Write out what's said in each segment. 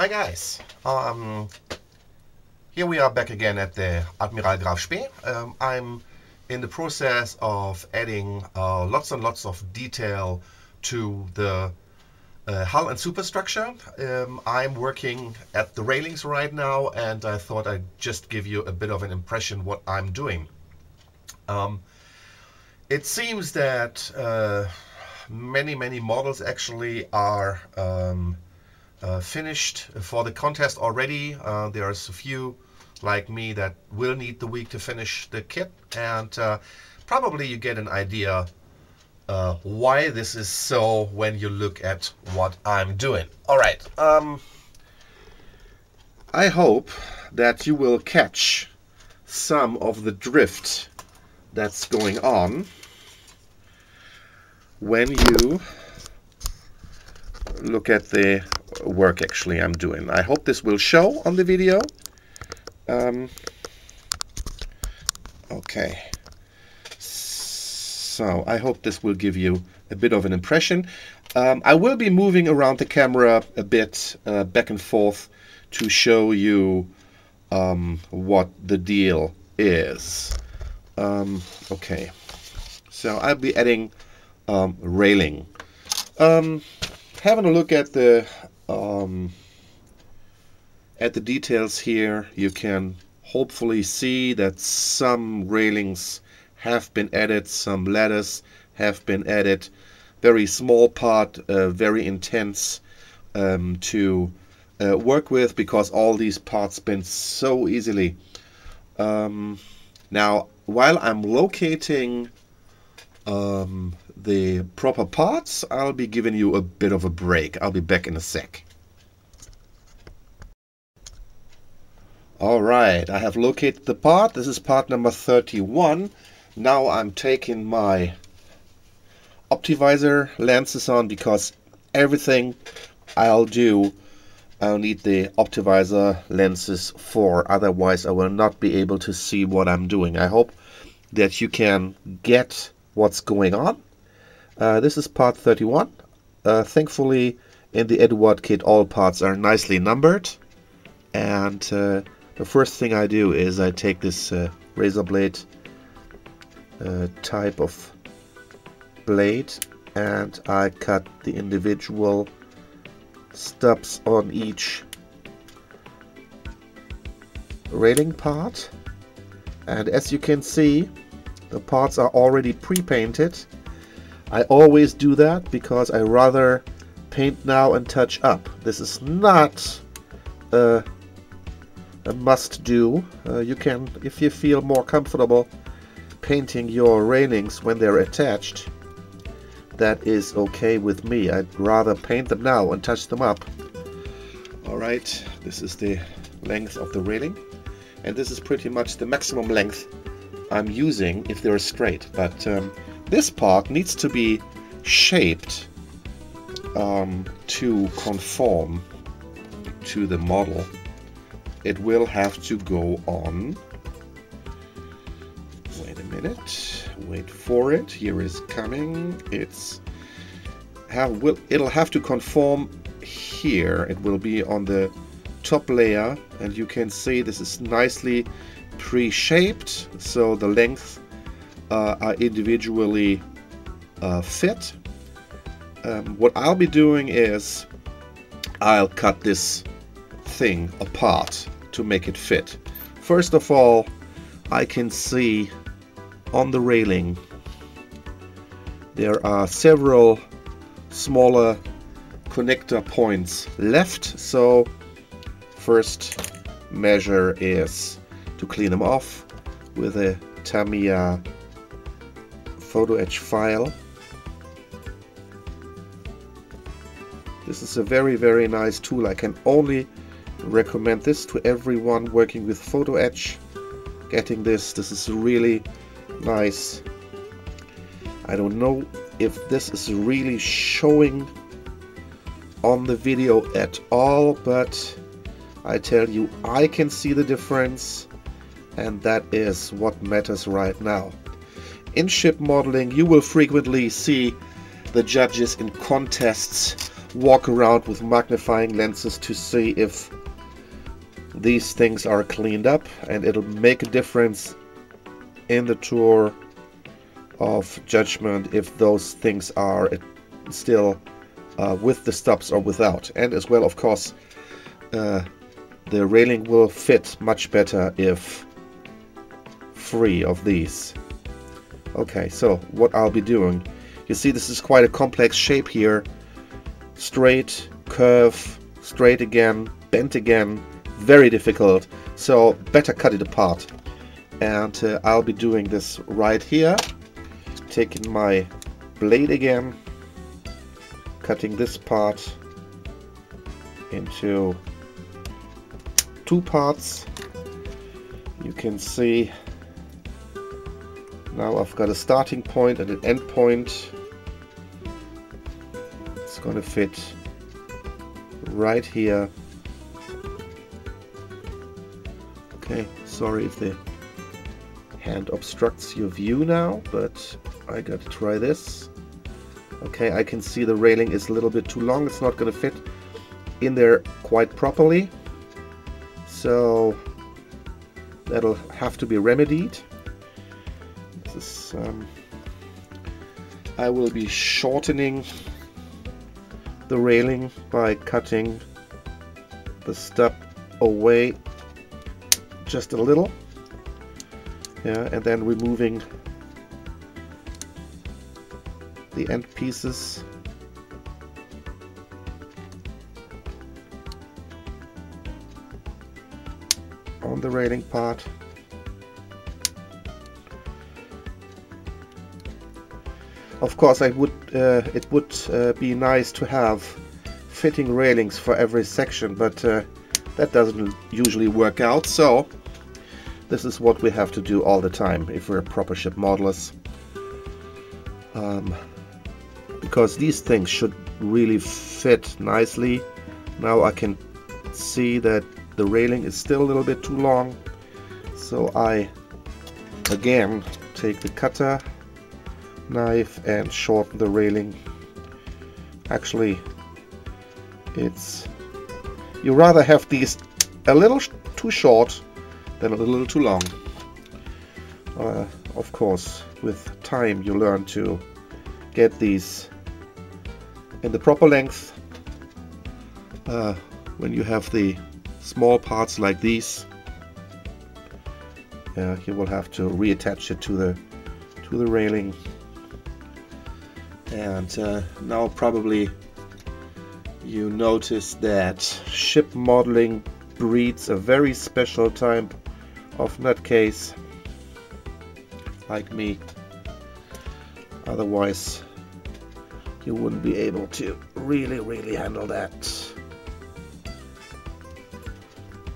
Hi guys. Um, here we are back again at the Admiral Graf Spee. Um, I'm in the process of adding uh, lots and lots of detail to the uh, hull and superstructure. Um, I'm working at the railings right now and I thought I'd just give you a bit of an impression what I'm doing. Um, it seems that uh, many, many models actually are um, finished for the contest already. Uh, there's a few like me that will need the week to finish the kit and uh, probably you get an idea uh, why this is so when you look at what I'm doing. All right. Um, I hope that you will catch some of the drift that's going on when you look at the work actually I'm doing. I hope this will show on the video. Um, okay. So I hope this will give you a bit of an impression. Um, I will be moving around the camera a bit uh, back and forth to show you um, what the deal is. Um, okay, so I'll be adding um, railing. Um, having a look at the um, at the details here, you can hopefully see that some railings have been added, some ladders have been added. Very small part, uh, very intense um, to uh, work with because all these parts bend so easily. Um, now, while I'm locating um, the proper parts, I'll be giving you a bit of a break. I'll be back in a sec. Alright, I have located the part. This is part number 31. Now I'm taking my Optivisor lenses on because everything I'll do I'll need the Optivisor lenses for otherwise I will not be able to see what I'm doing. I hope that you can get what's going on. Uh, this is part 31. Uh, thankfully in the Eduard kit all parts are nicely numbered and uh, the first thing I do is I take this uh, razor blade uh, type of blade and I cut the individual stubs on each railing part. And as you can see the parts are already pre-painted. I always do that because I rather paint now and touch up. This is not a, a must do uh, you can if you feel more comfortable painting your railings when they're attached, that is okay with me. I'd rather paint them now and touch them up. Alright, this is the length of the railing. And this is pretty much the maximum length I'm using if they're straight. But um, this part needs to be shaped um, to conform to the model. It will have to go on Wait a minute. Wait for it. Here is coming. It's have will it'll have to conform here. It will be on the top layer and you can see this is nicely pre-shaped so the length uh, are individually uh, fit. Um, what I'll be doing is I'll cut this thing apart to make it fit. First of all, I can see on the railing there are several smaller connector points left. So first measure is to clean them off with a Tamiya photo etch file. This is a very very nice tool. I can only recommend this to everyone working with photo etch getting this this is really nice. I don't know if this is really showing on the video at all, but I tell you, I can see the difference, and that is what matters right now. In ship modeling, you will frequently see the judges in contests walk around with magnifying lenses to see if these things are cleaned up and it'll make a difference in the tour of judgment if those things are still uh, with the stops or without. And as well of course uh, the railing will fit much better if free of these. Okay so what I'll be doing you see this is quite a complex shape here. Straight curve straight again bent again very difficult. So better cut it apart. And uh, I'll be doing this right here. Taking my blade again. Cutting this part into two parts. You can see now I've got a starting point and an end point. It's gonna fit right here okay sorry if the hand obstructs your view now but I gotta try this. Okay I can see the railing is a little bit too long. It's not gonna fit in there quite properly. So that'll have to be remedied. This is, um, I will be shortening the railing by cutting the stub away just a little yeah and then removing the end pieces on the railing part. Of course, I would. Uh, it would uh, be nice to have fitting railings for every section, but uh, that doesn't usually work out. So this is what we have to do all the time if we're proper ship modelers. Um, because these things should really fit nicely. Now I can see that the railing is still a little bit too long so I again take the cutter knife and shorten the railing actually it's you rather have these a little too short than a little too long. Uh, of course with time you learn to get these in the proper length. Uh, when you have the small parts like these uh, you will have to reattach it to the to the railing. And uh, now probably you notice that ship modeling breeds a very special type of nutcase like me. Otherwise you wouldn't be able to really really handle that.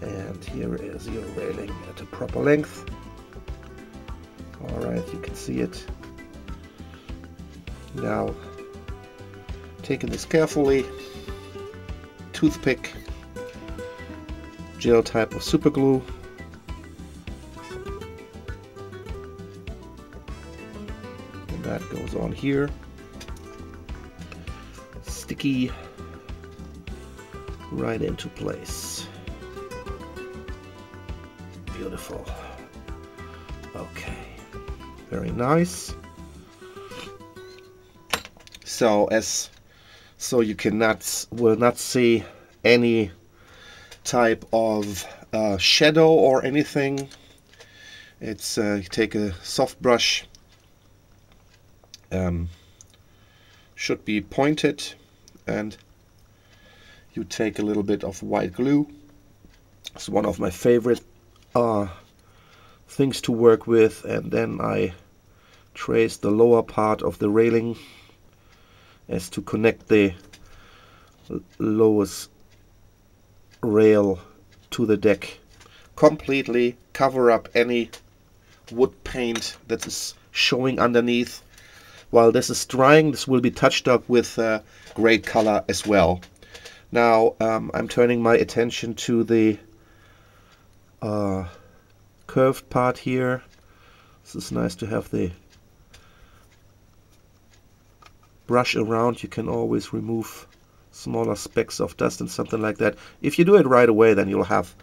And here is your railing at a proper length. Alright you can see it. Now taking this carefully toothpick gel type of super glue that goes on here sticky right into place beautiful. Okay, very nice. So as so you cannot will not see any type of uh, shadow or anything. It's uh, take a soft brush. Um, should be pointed and you take a little bit of white glue. It's one of my favorite uh, things to work with. And then I trace the lower part of the railing as to connect the lowest rail to the deck. Completely cover up any wood paint that is showing underneath while this is drying this will be touched up with uh, gray color as well now um, I'm turning my attention to the uh, curved part here. This is nice to have the brush around. You can always remove smaller specks of dust and something like that. If you do it right away, then you'll have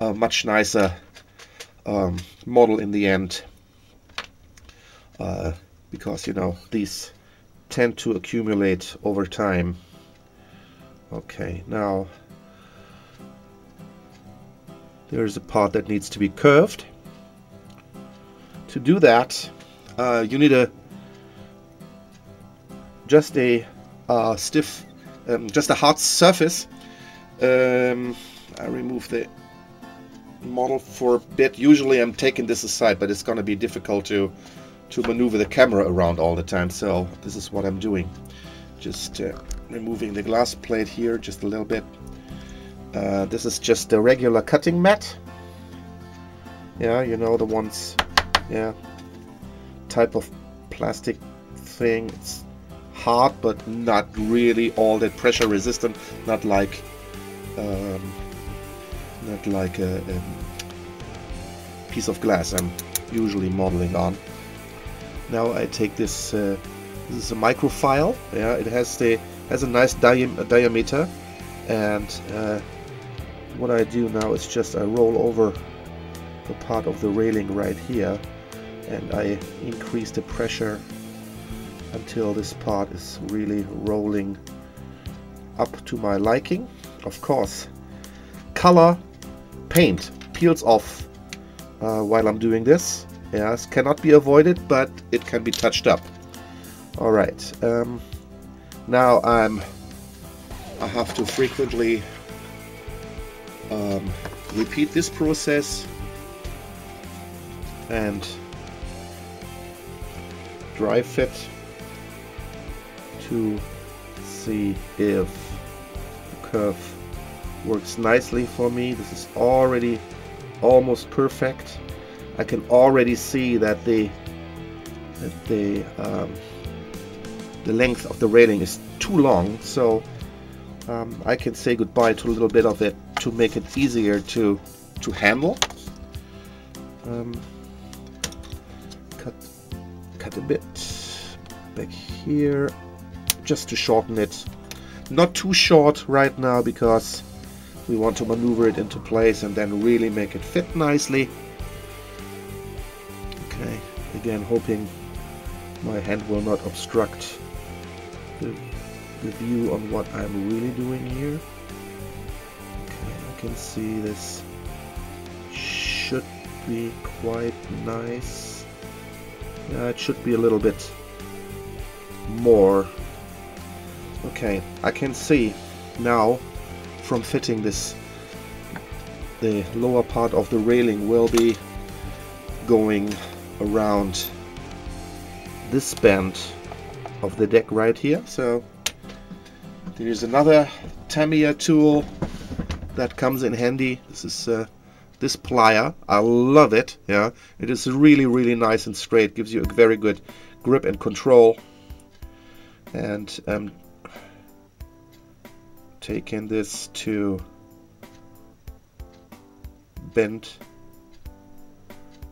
a much nicer um, model in the end. Uh, because, you know, these tend to accumulate over time. Okay, now there's a part that needs to be curved. To do that, uh, you need a just a uh, stiff, um, just a hard surface. Um, I remove the model for a bit. Usually I'm taking this aside, but it's going to be difficult to to maneuver the camera around all the time. So this is what I'm doing. Just uh, removing the glass plate here just a little bit. Uh, this is just a regular cutting mat. Yeah, you know the ones, yeah, type of plastic thing. It's hard, but not really all that pressure resistant. Not like, um, not like a, a piece of glass I'm usually modeling on. Now I take this. Uh, this is a microfile. Yeah, it has the has a nice di diameter, and uh, what I do now is just I roll over the part of the railing right here, and I increase the pressure until this part is really rolling up to my liking. Of course, color paint peels off uh, while I'm doing this. Yes, cannot be avoided, but it can be touched up. All right. Um, now I'm. I have to frequently um, repeat this process and dry fit to see if the curve works nicely for me. This is already almost perfect. I can already see that the that the um, the length of the railing is too long, so um, I can say goodbye to a little bit of it to make it easier to to handle. Um, cut cut a bit back here just to shorten it. Not too short right now because we want to maneuver it into place and then really make it fit nicely. Again hoping my hand will not obstruct the, the view on what I'm really doing here. Okay, I can see this should be quite nice. Yeah, it should be a little bit more Okay, I can see now from fitting this the lower part of the railing will be going around this bend of the deck right here. So there's another Tamiya tool that comes in handy. This is uh, this plier. I love it yeah. It is really really nice and straight. Gives you a very good grip and control. And um, taking this to bend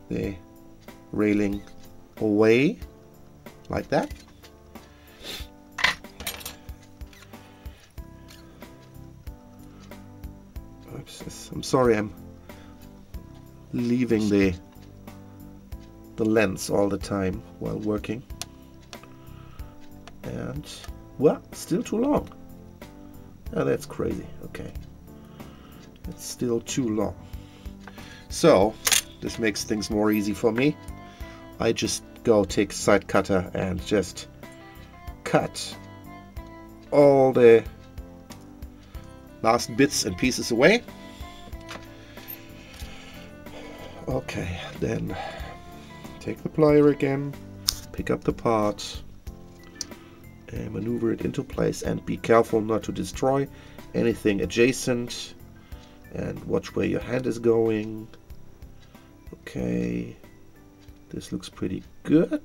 the railing away like that. Oops, I'm sorry, I'm leaving the the lens all the time while working. And, well, still too long. Oh, that's crazy. Okay. It's still too long. So, this makes things more easy for me. I just go take side cutter and just cut all the last bits and pieces away. Okay, then take the plier again, pick up the part, and maneuver it into place and be careful not to destroy anything adjacent and watch where your hand is going okay this looks pretty good